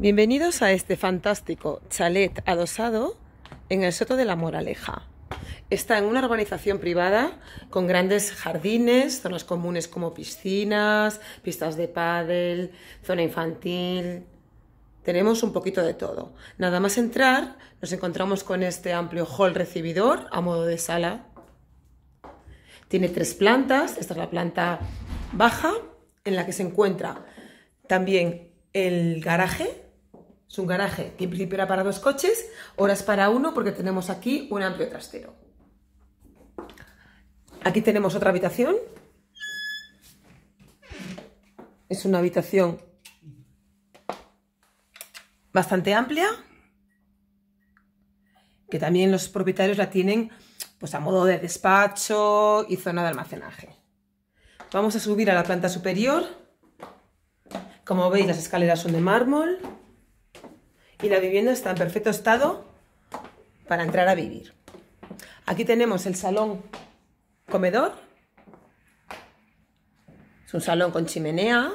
Bienvenidos a este fantástico chalet adosado en el Soto de la Moraleja. Está en una urbanización privada con grandes jardines, zonas comunes como piscinas, pistas de pádel, zona infantil. Tenemos un poquito de todo. Nada más entrar, nos encontramos con este amplio hall recibidor a modo de sala. Tiene tres plantas. Esta es la planta baja, en la que se encuentra también el garaje es un garaje que en principio era para dos coches, ahora es para uno porque tenemos aquí un amplio trastero. Aquí tenemos otra habitación. Es una habitación bastante amplia, que también los propietarios la tienen pues a modo de despacho y zona de almacenaje. Vamos a subir a la planta superior. Como veis, las escaleras son de mármol y la vivienda está en perfecto estado para entrar a vivir. Aquí tenemos el salón comedor. Es un salón con chimenea,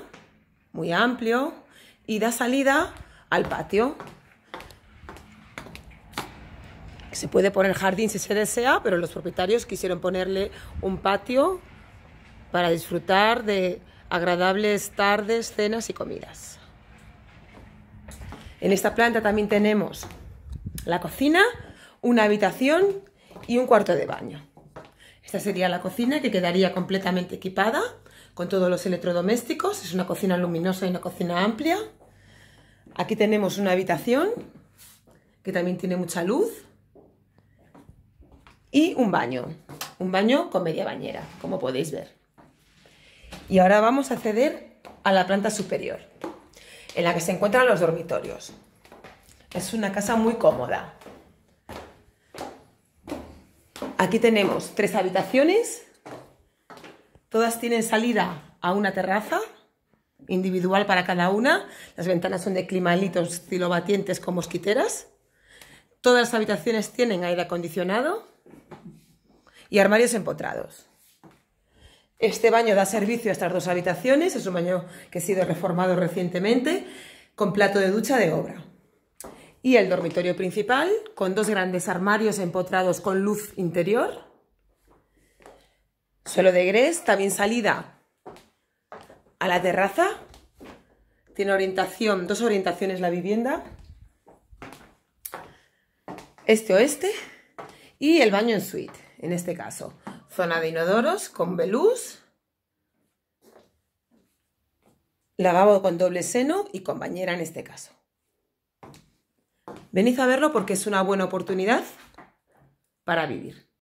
muy amplio, y da salida al patio. Se puede poner jardín si se desea, pero los propietarios quisieron ponerle un patio para disfrutar de agradables tardes, cenas y comidas. En esta planta también tenemos la cocina, una habitación y un cuarto de baño. Esta sería la cocina que quedaría completamente equipada con todos los electrodomésticos. Es una cocina luminosa y una cocina amplia. Aquí tenemos una habitación que también tiene mucha luz. Y un baño. Un baño con media bañera, como podéis ver. Y ahora vamos a acceder a la planta superior en la que se encuentran los dormitorios. Es una casa muy cómoda. Aquí tenemos tres habitaciones. Todas tienen salida a una terraza individual para cada una. Las ventanas son de climalitos cilobatientes con mosquiteras. Todas las habitaciones tienen aire acondicionado y armarios empotrados. Este baño da servicio a estas dos habitaciones, es un baño que ha sido reformado recientemente, con plato de ducha de obra. Y el dormitorio principal, con dos grandes armarios empotrados con luz interior. Suelo de grés, también salida a la terraza. Tiene orientación, dos orientaciones la vivienda. Este-oeste. Y el baño en suite, en este caso zona de inodoros con velús, lavabo con doble seno y con bañera en este caso. Venid a verlo porque es una buena oportunidad para vivir.